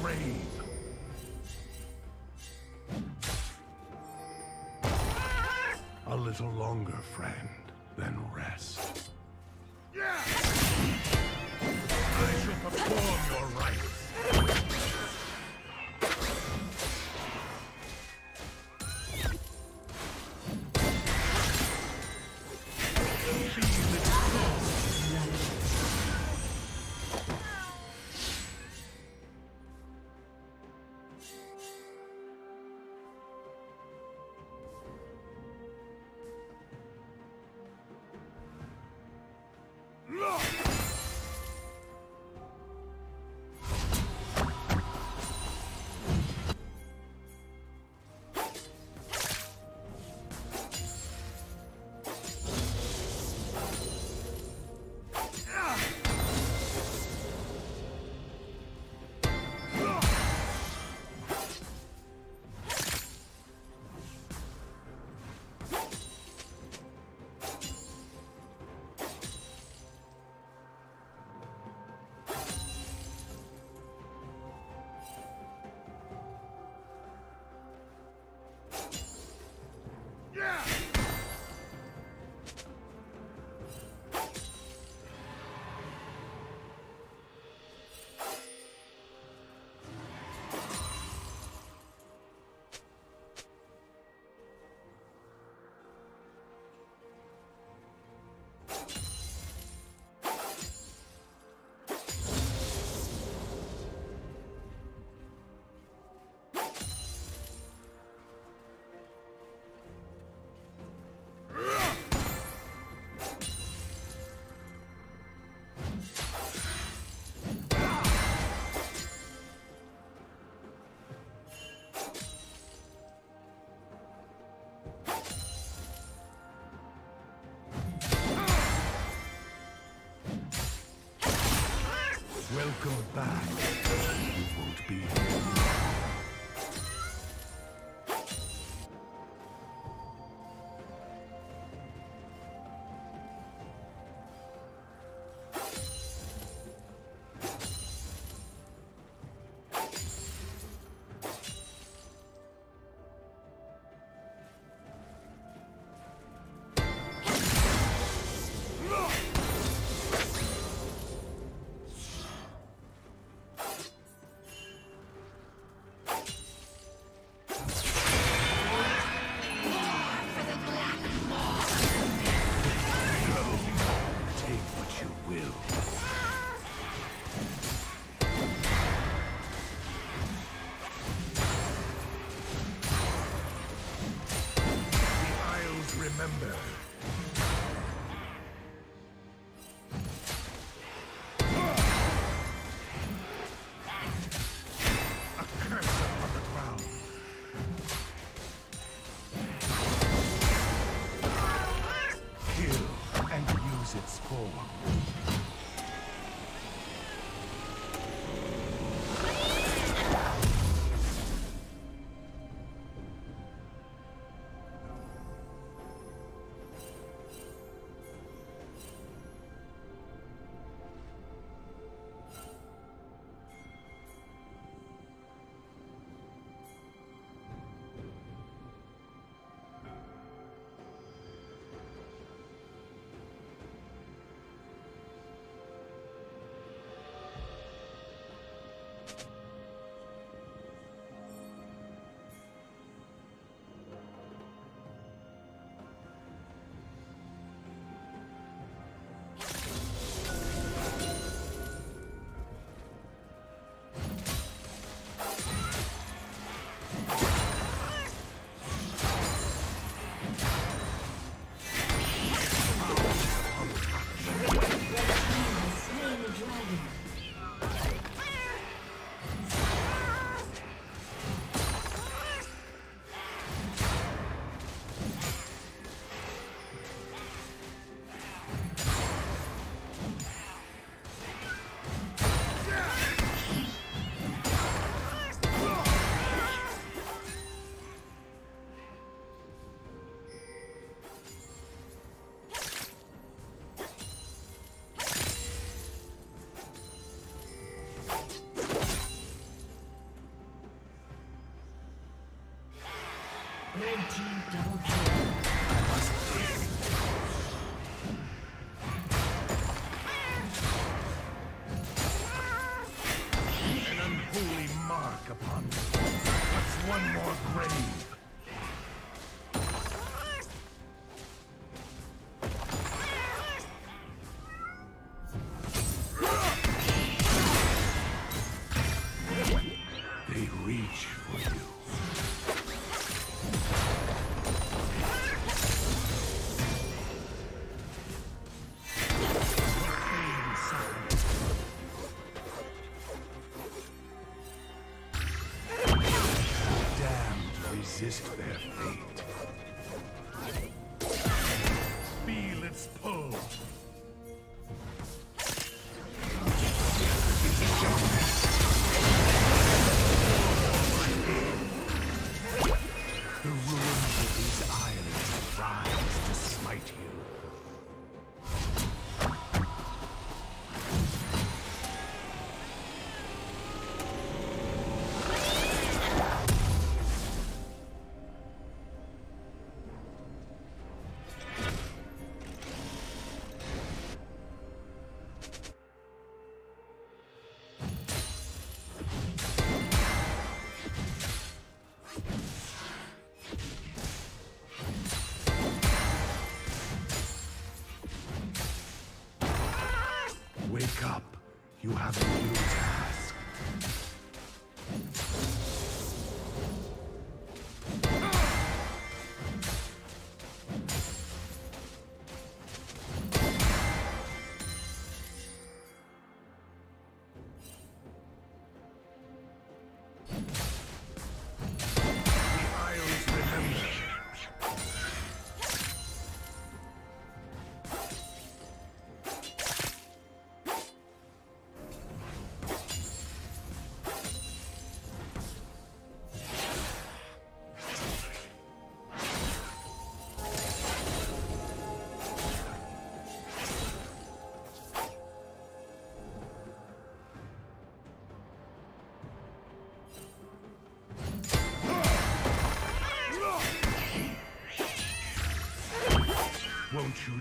Grave? A little longer, friend, then rest. I shall perform your rites. Welcome back. You won't be Remember. Red team. Up. You haven't used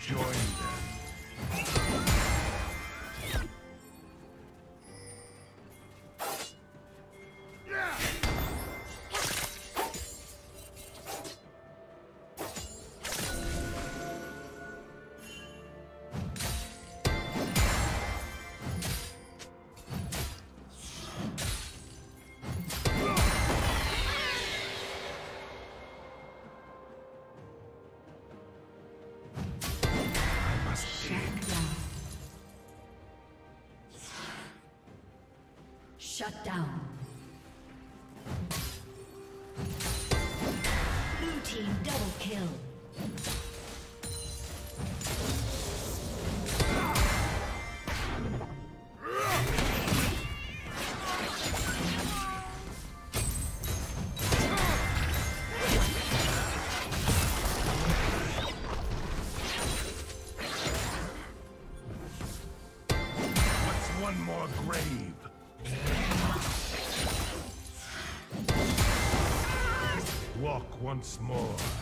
join me. Shut down. once more.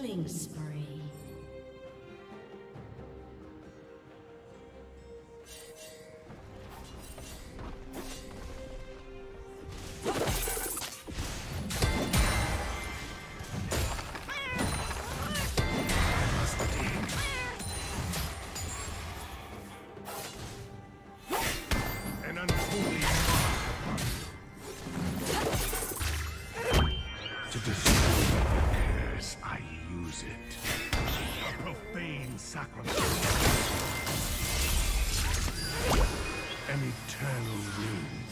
Killing spree. sacrifice. An eternal ruin.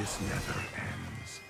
This never ends.